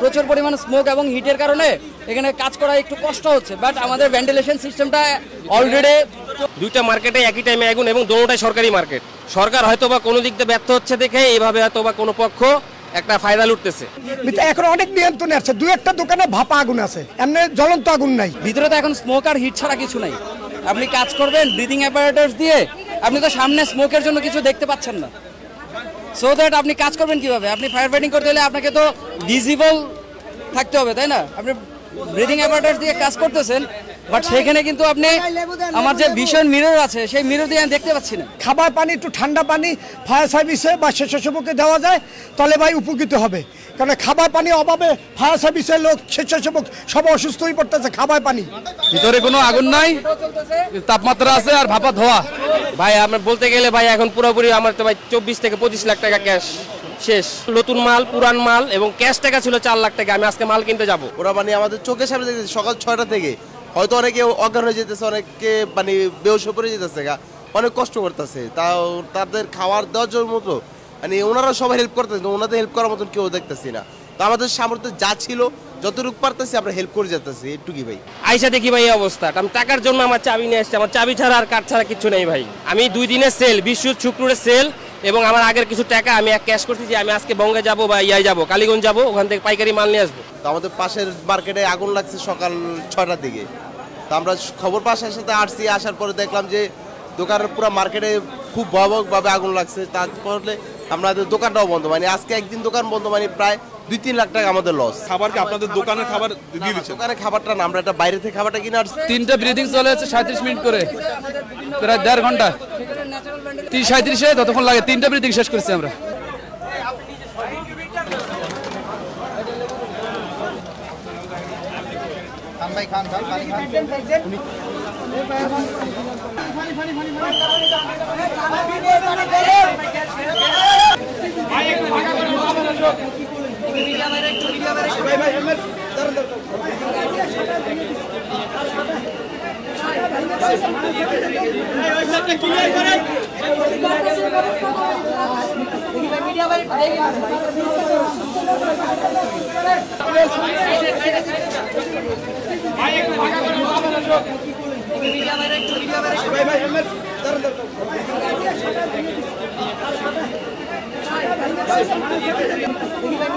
প্রচুর পরিমাণে স্মোক এবং হিটের কারণে এখানে কাজ করা একটু কষ্ট হচ্ছে বাট আমাদের ভেন্টিলেশন সিস্টেমটা অলরেডি দুইটা মার্কেটে একই টাইমে আগুন এবং দোনোটাই সরকারি মার্কেট সরকার হয়তো বা কোনো দিক দিয়ে ব্যর্থ হচ্ছে দেখে এইভাবে হয়তো বা কোনো পক্ষ একটা ফায়দা লুটতেছে। কিন্তু এখন অনেক নিয়ন্ত্রণে আছে। দু একটা দোকানে ভাপা আগুন আছে। এমনি জ্বলন্ত আগুন নাই। ভিতরে তো এখন স্মোক আর হিট ছাড়া কিছু নাই। আপনি কাজ করবেন ব্রিদিং অ্যাপারেটাস দিয়ে আপনি তো সামনে স্মোকের জন্য কিছু দেখতে পাচ্ছেন না। সো দ্যাট আপনি কাজ করবেন কীভাবে? আপনি ফায়ার ফাইটিং করতে হলে আপনাকে তো ভিজিবল থাকতে হবে তাই না? আপনি ব্রিদিং অ্যাপারেটাস দিয়ে কাজ করতেছেন বাট সেখানে কিন্তু আপনি আমার যে ভীষণ মিরর আছে সেই মিরর দিয়ে আমি দেখতে পাচ্ছি না। খাবার পানি একটু ঠান্ডা পানি ফায়ার সার্ভিসে বা স্বেচ্ছাসেবককে দেওয়া যায় তাহলে ভাই উপকৃত হবে। কারণ খাবার পানি অভাবে ফায়ার সার্ভিসের লোক স্বেচ্ছাসেবক সব অসুস্থ হয়ে পড়তেছে খাবার পানি। ভিতরে কোনো আগুন নাই তাপমাত্রা আছে আর ভাপা ধোয়া। ভাই, আমরা বলতে গেলে ভাই, এখন পুরোপুরি আমার তো ভাই চব্বিশ থেকে পঁচিশ লাখ টাকা ক্যাশ শেষ। নতুন মাল, পুরান মাল এবং ক্যাশ টাকা ছিল চার লাখ টাকা, আমি আজকে মাল কিনতে যাব। ওরা মানে আমাদের চোখের সামনে সকাল ছয়টা থেকে। হয়তো অনেকে অজ্ঞান হয়ে যেতেছে অনেকে মানে বেহস পড়ে যেতেছে গা। অনেক কষ্ট করতেছে। তাও তাদের খাওয়ার দেওয়ার মতো মানে ওনারা সবাই হেল্প করতেছে ওনাদের হেল্প করার মতন কেউ দেখতেছি না। তো আমাদের সামর্থ্য যা ছিল যতটুকু পারতেছি আমরা হেল্প করে যেতেছি এটুকুই ভাই। আইসা দেখি ভাই এই অবস্থা। আমি টাকার জন্য আমার চাবি নিয়ে আসছি আমার চাবি ছাড়া আর কাঠ ছাড়া কিছু নেই ভাই। আমি দুই দিনের সেল বিশ্ব শুক্রের সেল এবং আমার আগের কিছু টাকা আমি এক ক্যাশ করছি যে আমি আজকে বঙ্গে যাব বা ইয়াই যাব কালীগঞ্জ যাব ওখান থেকে পাইকারি মাল নিয়ে আসব। তো আমাদের পাশের মার্কেটে আগুন লাগছে সকাল ছয়টার দিকে। তো আমরা খবর পাশের সাথে আসছি আসার পরে দেখলাম যে দোকানের পুরো মার্কেটে খুব ভয়াবহভাবে আগুন লাগছে। তারপরে আমাদের দোকানটাও বন্ধ মানে আজকে একদিন দোকান বন্ধ মানে প্রায় দুই তিন লাখ টাকা আমাদের লস খাবার কি আপনাদের দোকানের খাবার দিয়ে দোকানে খাবারটা না আমরা একটা বাইরে থেকে খাবারটা কিনে আসছি তিনটা ব্রিদিং চলে যাচ্ছে সাঁত্রিশ মিনিট করে। প্রায় দেড় ঘণ্টা। তিরিশ সাঁত্রিশে ততক্ষণ লাগে তিনটা ব্রিদিং শেষ করেছি আমরা। ভাই